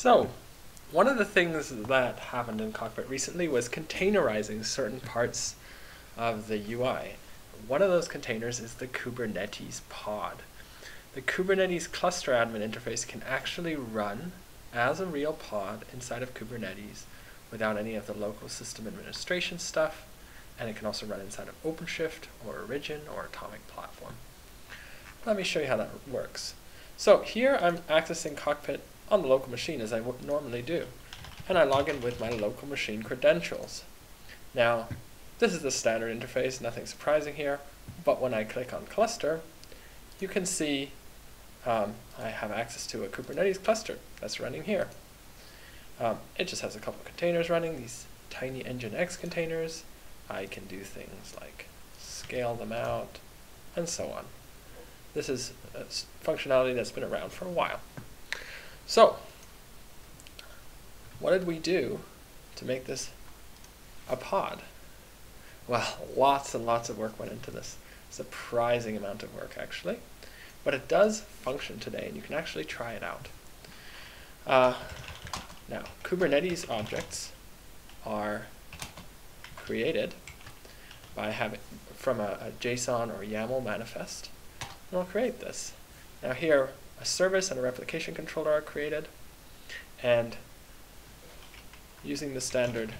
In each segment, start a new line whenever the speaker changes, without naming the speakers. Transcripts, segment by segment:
So, one of the things that happened in Cockpit recently was containerizing certain parts of the UI. One of those containers is the Kubernetes pod. The Kubernetes cluster admin interface can actually run as a real pod inside of Kubernetes without any of the local system administration stuff, and it can also run inside of OpenShift or Origin or Atomic Platform. Let me show you how that works. So here I'm accessing Cockpit on the local machine as I would normally do. And I log in with my local machine credentials. Now, this is the standard interface, nothing surprising here, but when I click on cluster, you can see um, I have access to a Kubernetes cluster that's running here. Um, it just has a couple containers running, these tiny Nginx containers. I can do things like scale them out, and so on. This is functionality that's been around for a while. So, what did we do to make this a pod? Well, lots and lots of work went into this. Surprising amount of work, actually. But it does function today, and you can actually try it out. Uh, now, Kubernetes objects are created by having from a, a JSON or YAML manifest, and I'll create this. Now here, a service and a replication controller are created. And using the standard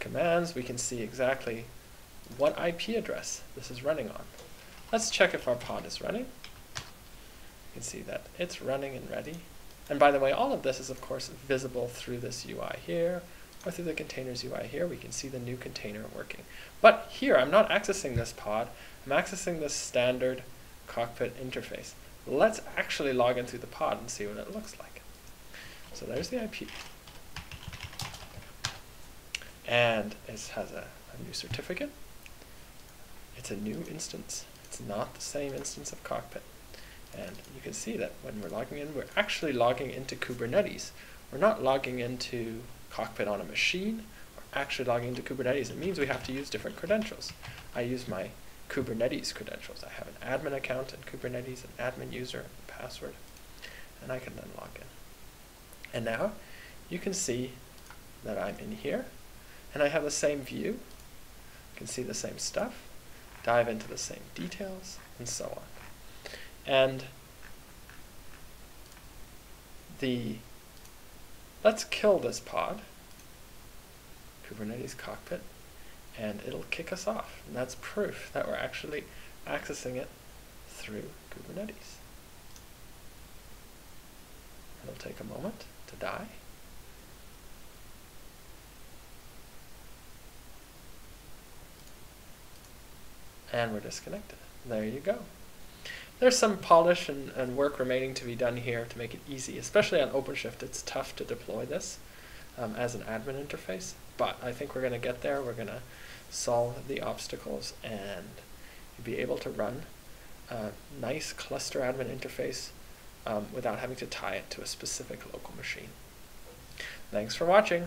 commands, we can see exactly what IP address this is running on. Let's check if our pod is running. You can see that it's running and ready. And by the way, all of this is of course visible through this UI here, or through the containers UI here. We can see the new container working. But here, I'm not accessing this pod. I'm accessing this standard cockpit interface. Let's actually log in through the pod and see what it looks like. So there's the IP. And it has a, a new certificate. It's a new instance. It's not the same instance of cockpit. And you can see that when we're logging in, we're actually logging into Kubernetes. We're not logging into cockpit on a machine. We're actually logging into Kubernetes. It means we have to use different credentials. I use my Kubernetes credentials. I have an admin account in Kubernetes, an admin user, and password, and I can then log in. And now you can see that I'm in here, and I have the same view. You can see the same stuff, dive into the same details, and so on. And the let's kill this pod, Kubernetes cockpit, and it'll kick us off. And that's proof that we're actually accessing it through Kubernetes. It'll take a moment to die. And we're disconnected. There you go. There's some polish and, and work remaining to be done here to make it easy, especially on OpenShift. It's tough to deploy this um, as an admin interface, but I think we're going to get there. We're going to solve the obstacles, and you'll be able to run a nice cluster admin interface um, without having to tie it to a specific local machine. Thanks for watching.